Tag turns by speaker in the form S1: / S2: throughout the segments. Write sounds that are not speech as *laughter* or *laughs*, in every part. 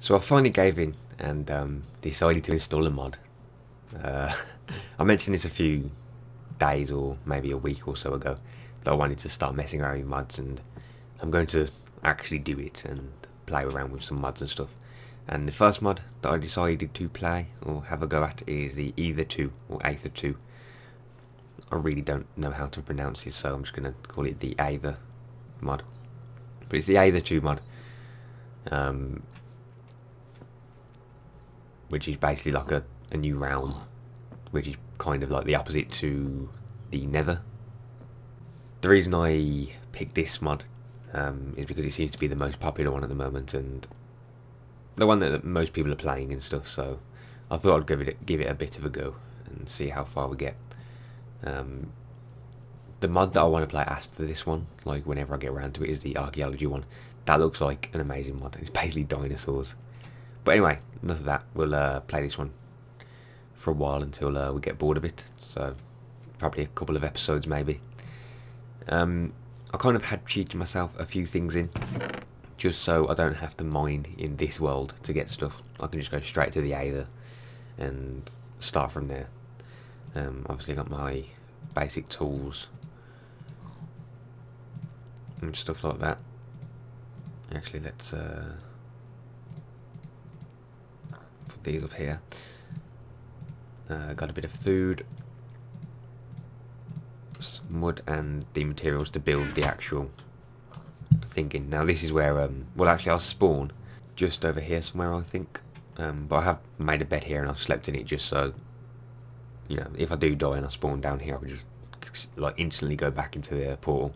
S1: So I finally gave in and um, decided to install a mod. Uh, *laughs* I mentioned this a few days or maybe a week or so ago that I wanted to start messing around with mods and I'm going to actually do it and play around with some mods and stuff. And the first mod that I decided to play or have a go at is the Either 2 or Aether 2. I really don't know how to pronounce it so I'm just going to call it the Aether mod. But it's the Aether 2 mod. Um, which is basically like a, a new realm, which is kind of like the opposite to the Nether. The reason I picked this mod um, is because it seems to be the most popular one at the moment and the one that most people are playing and stuff. So I thought I'd give it give it a bit of a go and see how far we get. Um, the mod that I want to play after this one, like whenever I get around to it, is the archaeology one. That looks like an amazing mod. It's basically dinosaurs. But anyway, enough of that. We'll uh, play this one for a while until uh, we get bored of it. So probably a couple of episodes maybe. Um, I kind of had cheated myself a few things in just so I don't have to mine in this world to get stuff. I can just go straight to the Aether and start from there. Um, obviously got my basic tools and stuff like that. Actually, let's uh, these up here. Uh, got a bit of food, some wood, and the materials to build the actual thinking. Now this is where, um, well actually I'll spawn just over here somewhere I think. Um, but I have made a bed here and I've slept in it just so, you know, if I do die and I spawn down here I can just like instantly go back into the portal.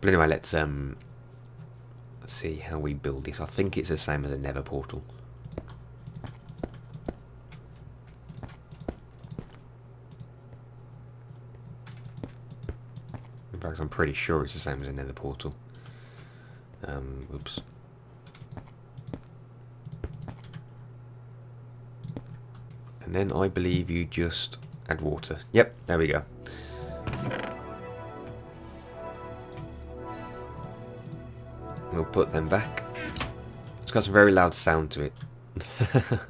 S1: But anyway, let's um, see how we build this. I think it's the same as a Nether portal. I'm pretty sure it's the same as a Nether portal. Um, oops. And then I believe you just add water. Yep, there we go. We'll put them back. It's got some very loud sound to it. but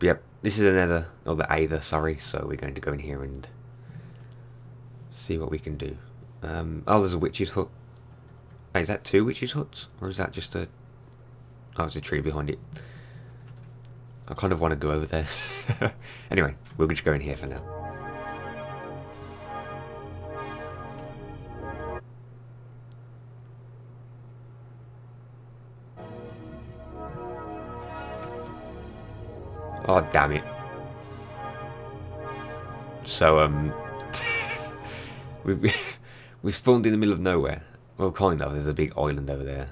S1: *laughs* yep, this is another, or the Aether, sorry, so we're going to go in here and see what we can do. Um, oh, there's a witch's hut. Is that two witches' huts? Or is that just a... Oh, there's a tree behind it. I kind of want to go over there. *laughs* anyway, we'll just go in here for now. Oh, damn it. So, um... *laughs* we, we spawned in the middle of nowhere. Well, kind of. There's a big island over there.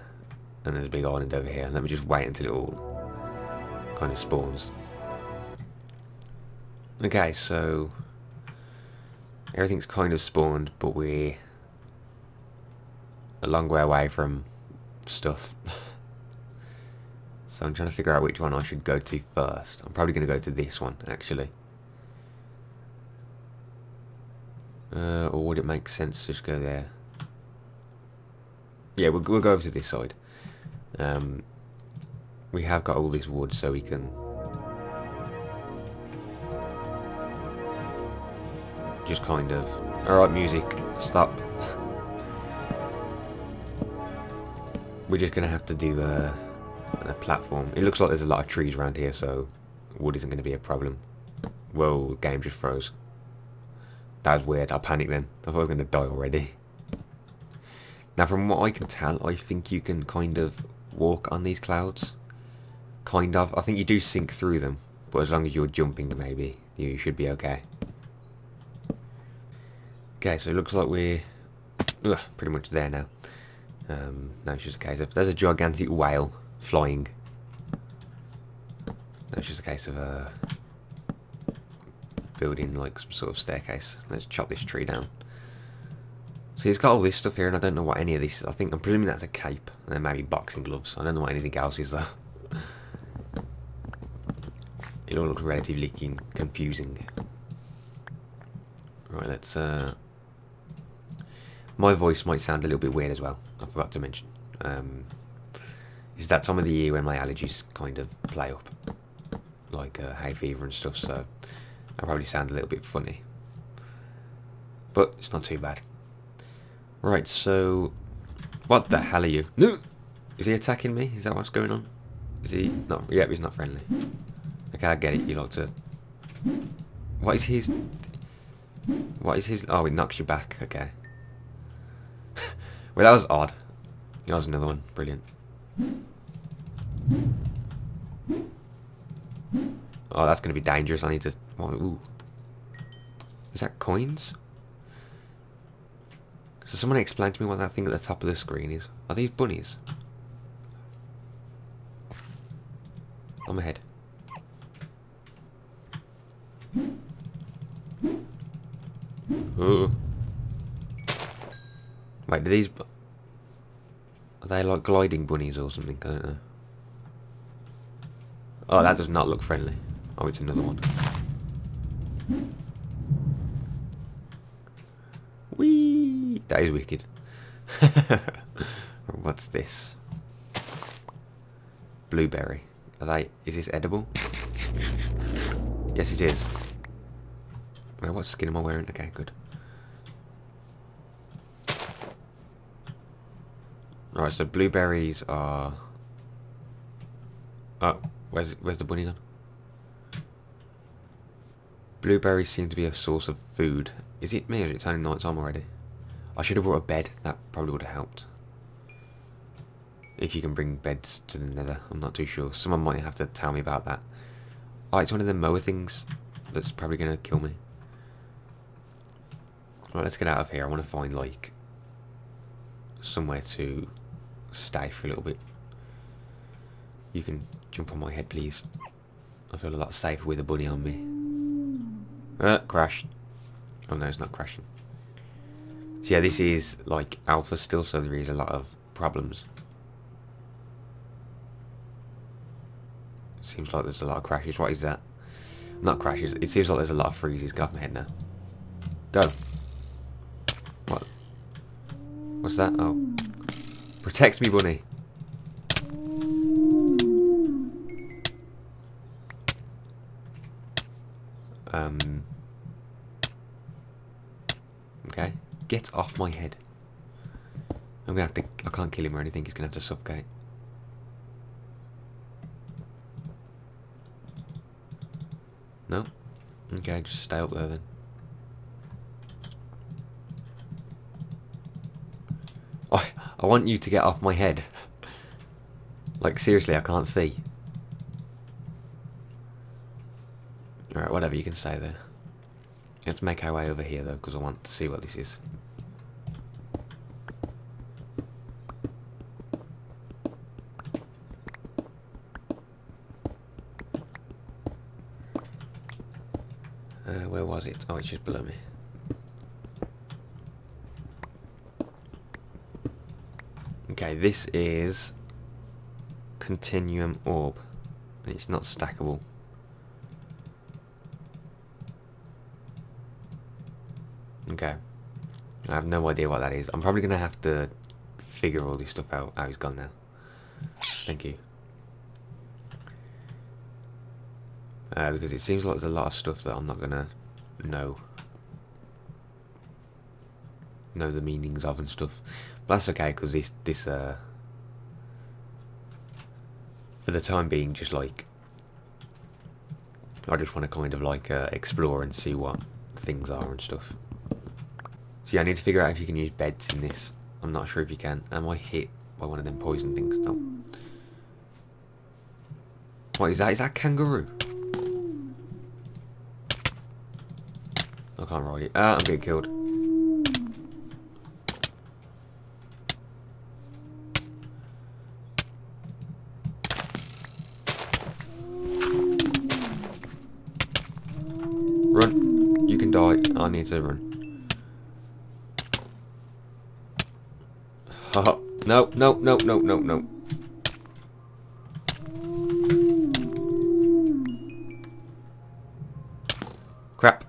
S1: And there's a big island over here. Let me just wait until it all kind of spawns. Okay, so... Everything's kind of spawned, but we're a long way away from stuff. *laughs* So I'm trying to figure out which one I should go to first. I'm probably going to go to this one, actually. Uh, or would it make sense to just go there? Yeah, we'll, we'll go over to this side. Um, we have got all this wood, so we can... Just kind of... Alright, music, stop. *laughs* We're just going to have to do... Uh, a platform. It looks like there's a lot of trees around here, so wood isn't going to be a problem. Whoa, game just froze. That was weird. I panicked then. I thought I was going to die already. Now, from what I can tell, I think you can kind of walk on these clouds. Kind of. I think you do sink through them, but as long as you're jumping, maybe, you should be okay. Okay, so it looks like we're ugh, pretty much there now. Um, now it's just a case of... There's a gigantic whale flying. It's just a case of uh, building like some sort of staircase. Let's chop this tree down. See, it's got all this stuff here, and I don't know what any of this is. I think I'm presuming that's a cape, and then maybe boxing gloves. I don't know what anything else is though. *laughs* it all looks relatively confusing. Right, let's. Uh, my voice might sound a little bit weird as well. I forgot to mention. Um, It's that time of the year when my allergies kind of play up. Like uh, hay fever and stuff, so I probably sound a little bit funny. But it's not too bad. Right, so... What the hell are you? No! Is he attacking me? Is that what's going on? Is he... No, yeah, he's not friendly. Okay, I get it. You like to... What is his... What is his... Oh, it knocks you back. Okay. *laughs* well, that was odd. That was another one. Brilliant. Oh, that's going to be dangerous. I need to... Oh, ooh. Is that coins? So someone explain to me what that thing at the top of the screen is. Are these bunnies? On my head. Ooh. Wait, do these... Are they like gliding bunnies or something? Don't. Oh, that does not look friendly. Oh, it's another one. Whee! That is wicked. *laughs* What's this? Blueberry. Are they... Is this edible? Yes, it is. Wait, what skin am I wearing? Okay, good. Right, so blueberries are... Oh, where's where's the bunny gone? Blueberries seem to be a source of food. Is it me or is it turning night time already? I should have brought a bed. That probably would have helped. If you can bring beds to the nether. I'm not too sure. Someone might have to tell me about that. Oh, it's one of the mower things that's probably going to kill me. Right, let's get out of here. I want to find, like, somewhere to stay for a little bit. You can jump on my head, please. I feel a lot safer with a bunny on me. Uh, crashed. Oh no, it's not crashing. So yeah, this is like alpha still, so there is a lot of problems. Seems like there's a lot of crashes. What is that? Not crashes. It seems like there's a lot of freezes. Off my head now. Go. What? What's that? Oh. Protect me, bunny. Um. Okay. Get off my head. I'm gonna have to. I can't kill him or anything. He's gonna have to suffocate. No? Okay, just stay up there then. Oh, I want you to get off my head. *laughs* like, seriously, I can't see. Alright, whatever, you can stay there. Let's make our way over here, though, because I want to see what this is. Uh, where was it? Oh, it's just below me. Okay, this is Continuum Orb. And it's not stackable. Okay. I have no idea what that is. I'm probably going to have to figure all this stuff out. Oh, he's gone now. Thank you. Uh, because it seems like there's a lot of stuff that I'm not going to know. Know the meanings of and stuff. But that's okay, because this, this, uh... For the time being, just like... I just want to kind of like uh, explore and see what things are and stuff. So yeah, I need to figure out if you can use beds in this. I'm not sure if you can. Am I hit by one of them poison things? No. What is that? Is that kangaroo? I can't ride it. Ah, I'm getting killed. Run. You can die. I need to run. Uh-huh. Oh, no, no, no, no, no, no. Crap.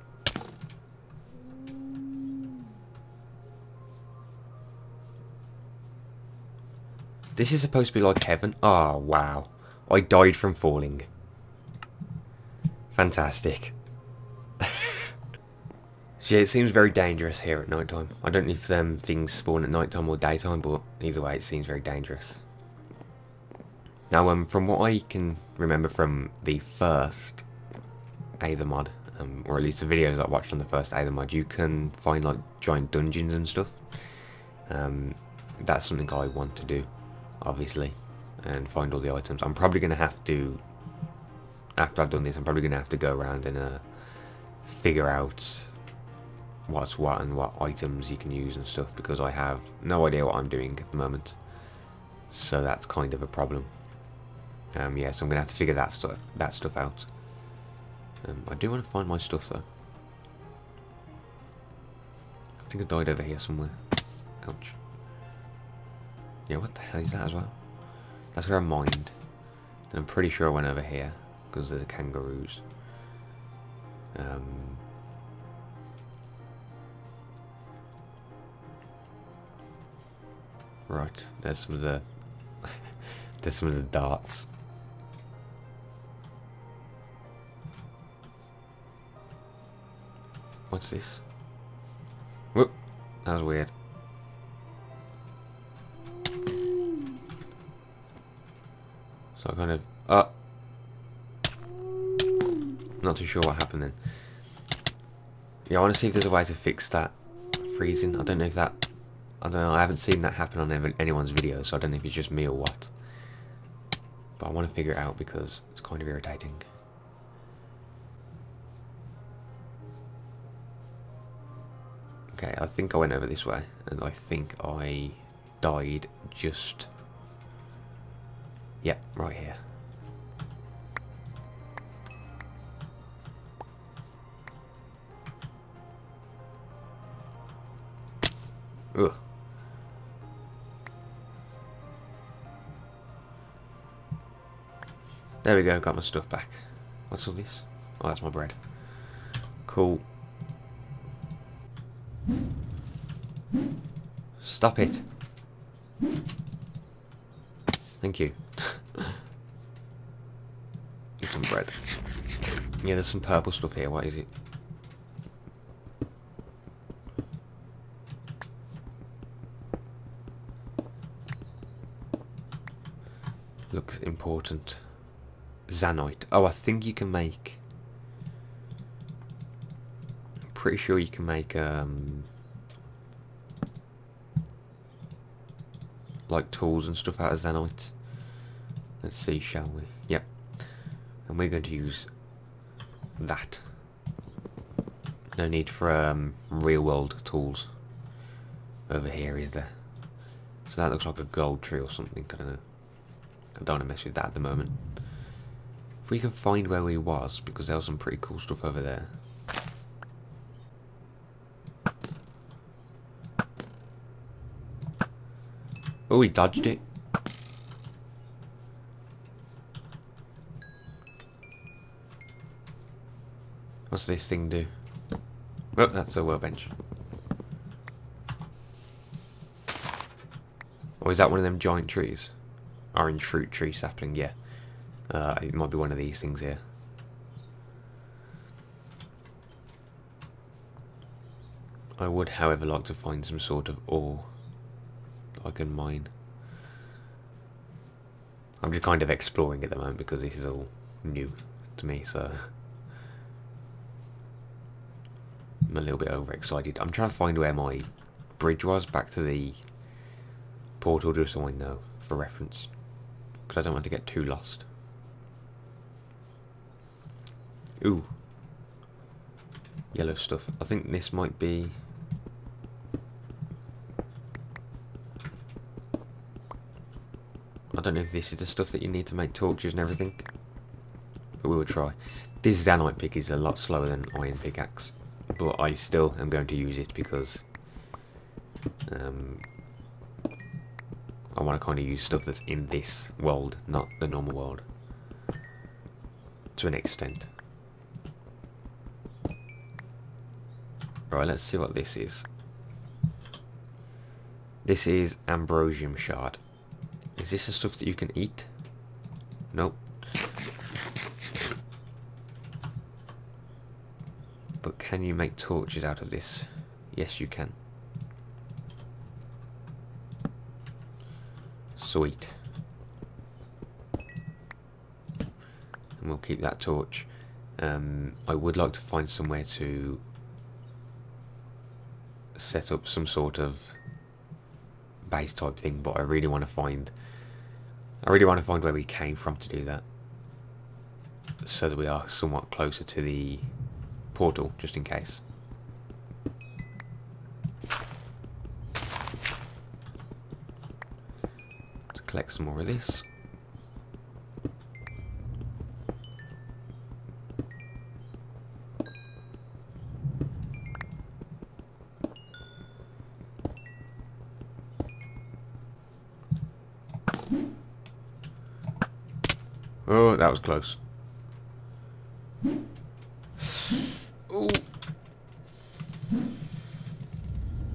S1: This is supposed to be like heaven. Oh, wow. I died from falling. Fantastic. Yeah, it seems very dangerous here at night time. I don't know if them things spawn at night time or daytime, but either way it seems very dangerous. Now, um, from what I can remember from the first Aether mod, um, or at least the videos I watched on the first Aether mod, you can find like giant dungeons and stuff. Um, that's something I want to do, obviously, and find all the items. I'm probably going to have to, after I've done this, I'm probably going to have to go around and uh, figure out what's what and what items you can use and stuff because I have no idea what I'm doing at the moment. So that's kind of a problem. Um, yeah, so I'm going to have to figure that stuff that stuff out. Um, I do want to find my stuff though. I think I died over here somewhere. Ouch. Yeah, what the hell is that as well? That's where I mined. And I'm pretty sure I went over here because there's the kangaroos. Um, right, there's some of the *laughs* there's some of the darts. What's this? Whoop, that was weird. So I kind of... Uh, not too sure what happened then. Yeah, I want to see if there's a way to fix that freezing. I don't know if that... I don't know, I haven't seen that happen on anyone's video, so I don't know if it's just me or what. But I want to figure it out because it's kind of irritating. Okay, I think I went over this way, and I think I died just... Yep, right here. Ugh. There we go, got my stuff back. What's all this? Oh, that's my bread. Cool. Stop it. Thank you. *laughs* Some bread. Yeah, there's some purple stuff here. What is it? Looks important. Zanite. Oh, I think you can make... I'm pretty sure you can make, um... Like tools and stuff out of Zanite. Let's see, shall we? Yep. And we're going to use that. No need for um, real world tools over here, is there? So that looks like a gold tree or something, I don't know. I don't want to mess with that at the moment. If we can find where he was, because there was some pretty cool stuff over there. Oh, he dodged it. What's this thing do? Oh, that's a workbench. Or is that one of them giant trees? Orange fruit tree sapling, yeah. Uh, it might be one of these things here. I would, however, like to find some sort of ore that I can mine. I'm just kind of exploring at the moment because this is all new to me, so I'm a little bit overexcited. I'm trying to find where my bridge was back to the portal just so I know for reference because I don't want to get too lost. Ooh. Yellow stuff. I think this might be... I don't know if this is the stuff that you need to make torches and everything. But we will try. This Zanite pick is a lot slower than Iron Pickaxe. But I still am going to use it because... Um, I want to kind of use stuff that's in this world, not the normal world. To an extent. Right, let's see what this is. This is Ambrosium Shard. Is this the stuff that you can eat? Nope. But can you make torches out of this? Yes, you can. Sweet. And we'll keep that torch. Um, I would like to find somewhere to set up some sort of base type thing, but I really want to find I really want to find where we came from to do that. So that we are somewhat closer to the portal, just in case. To collect some more of this. That was close. Ooh.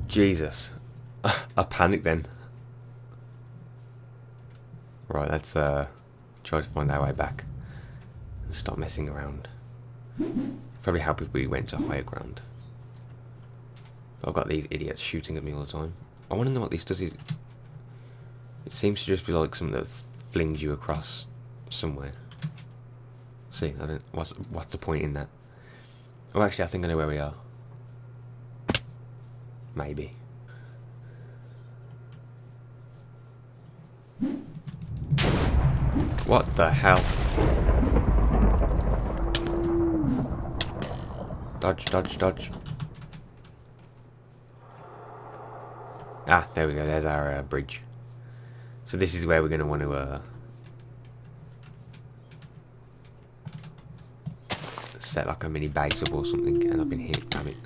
S1: Jesus. *laughs* I panicked then. Right, let's uh, try to find our way back. And stop messing around. Probably happy if we went to higher ground. I've got these idiots shooting at me all the time. I want to know what this does. It seems to just be like something that flings you across somewhere. See, I don't. What's what's the point in that? Oh, actually, I think I know where we are. Maybe. What the hell? Dodge, dodge, dodge. Ah, there we go. There's our uh, bridge. So this is where we're going to want to uh, set like a mini base up or something and I've been hit, damn it.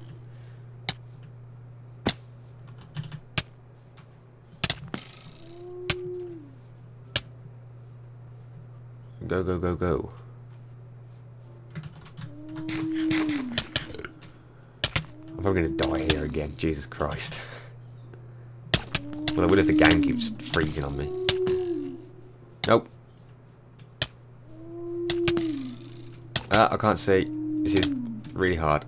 S1: Go, go, go, go. I'm probably going to die here again, Jesus Christ. well, I would if the game keeps freezing on me. Nope. Uh, I can't see. This is really hard.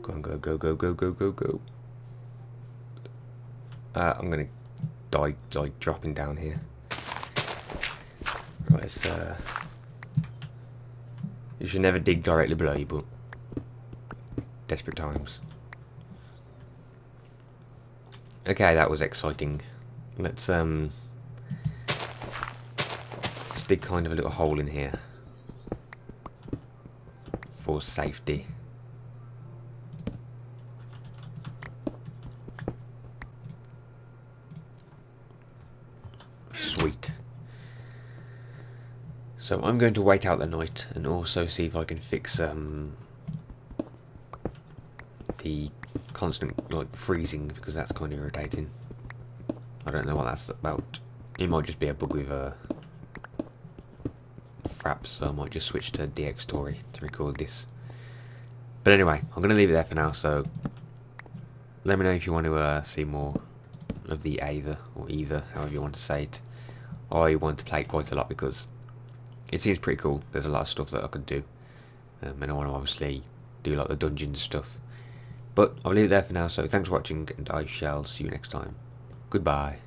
S1: Go on, go, go, go, go, go, go, go. Uh, I'm gonna die, like, dropping down here. Right, let's, uh... You should never dig directly below you, but desperate times. Okay, that was exciting. Let's um let's dig kind of a little hole in here for safety. Sweet. So I'm going to wait out the night and also see if I can fix um the constant like freezing because that's kind of irritating. I don't know what that's about. It might just be a bug with uh, Fraps, so I might just switch to Dxtory to record this. But anyway, I'm going to leave it there for now, so let me know if you want to uh, see more of the either, or either, however you want to say it. I want to play it quite a lot because it seems pretty cool. There's a lot of stuff that I could do. Um, and I want to obviously do like the dungeon stuff. But I'll leave it there for now, so thanks for watching, and I shall see you next time. Goodbye.